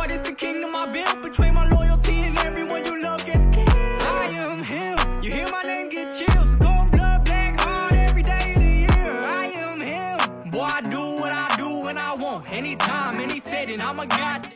Lord, it's the kingdom I built. Betray my loyalty and everyone you love gets killed. I am him. You hear my name get chills. Gold blood, black heart every day of the year. I am him. Boy, I do what I do when I want. Anytime, any setting, I'm a god.